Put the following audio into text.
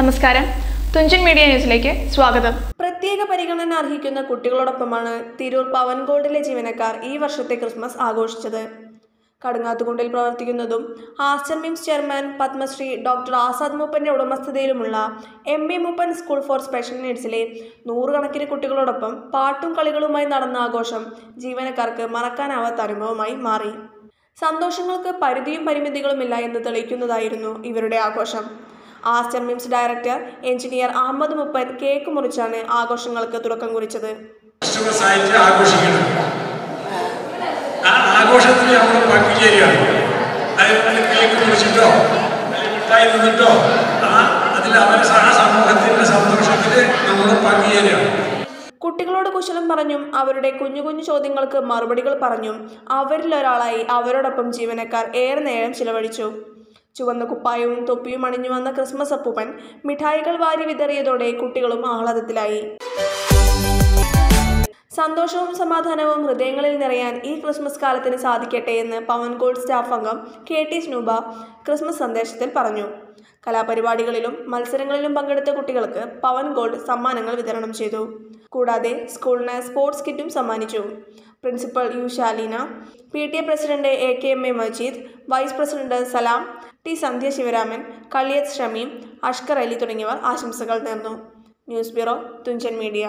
നമസ്കാരം. തുഞ്ചൻ മീഡിയ ന്യൂസിലേക്ക് സ്വാഗതം. പ്രത്യേക പരിഗണന അർഹിക്കുന്ന കുട്ടികളോടൊപ്പമാണ് തിരൂർ പവൻ ഗോൾഡിലെ ജീവനക്കാർ ഈ വർഷത്തെ ക്രിസ്മസ് ആഘോഷിച്ചത്. കടുങ്ങാത്തുകുണ്ടിൽ പ്രവർത്തിക്കുന്നതും Aster chairman Padmashri doctor Azad മൂപ്പന്റെ ഉടമസ്ഥതയിലുമുള്ള M A Mooppan school for special നീഡ്സിലെ നൂറുകണക്കിന് കുട്ടികളോടൊപ്പം പാട്ടും കളികളുമായി നടന്ന ആഘോഷം ജീവനക്കാർക്ക് മറക്കാനാവാത്ത അനുഭവമായി മാറി. സന്തോഷങ്ങൾക്ക് പരിധിയും പരിമിതികളുമില്ല എന്ന് തെളിയിക്കുന്നതായിരുന്നു ഇവരുടെ ആഘോഷം. Aster MIMS director engineer Ahammed Mooppan cake മുറിച്ചാണ് ആഘോഷങ്ങൾക്ക് തുടക്കം കുറിച്ചത്. ആഘോഷിക്കണം ആ ആഘോഷത്തിൽ നമ്മൾ പങ്കുചേരുകയാണ്. അതായത് കേക്ക് മുറിച്ചിട്ടോ അല്ലെങ്കിൽ മിഠായി നിന്നിട്ടോ ആ അതിൽ അവരെ ആ സമൂഹത്തിന്റെ സന്തോഷത്തിൽ നമ്മൾ പങ്കുചേരുകയാണ്. കുട്ടികളോട് കുശലം പറഞ്ഞും അവരുടെ കുഞ്ഞു കുഞ്ഞു ചോദ്യങ്ങൾക്ക് മറുപടികൾ പറഞ്ഞും അവരിലൊരാളായി അവരോടൊപ്പം ജീവനക്കാർ ഏറെ നേരം ചിലവഴിച്ചു. ചുവന്ന കുപ്പായവും തൊപ്പിയും അണിഞ്ഞു വന്ന ക്രിസ്മസ് അപ്പൂപ്പൻ മിഠായികൾ വാരി വിതറിയതോടെ കുട്ടികളും ആഹ്ലാദത്തിലായി. സന്തോഷവും സമാധാനവും ഹൃദയങ്ങളിൽ നിറയാൻ ഈ ക്രിസ്മസ് കാലത്തിന് സാധിക്കട്ടെ എന്ന് പവൻ സ്റ്റാഫ് അംഗം കെ ടി സ്നൂബ ക്രിസ്മസ് സന്ദേശത്തിൽ പറഞ്ഞു. കലാപരിപാടികളിലും മത്സരങ്ങളിലും പങ്കെടുത്ത കുട്ടികൾക്ക് പവൻ ഗോൾഡ് സമ്മാനങ്ങൾ വിതരണം ചെയ്തു. കൂടാതെ സ്കൂളിന് സ്പോർട്സ് കിറ്റും സമ്മാനിച്ചു. Principal U Shaleena P T A president A K M A Majeed vice president Salam T Sandhya Sivaraman Kaliyath Shameem Ashkar Ali തുടങ്ങിയവർ ആശംസകൾ നേർന്നു. News bureau Thunchan media.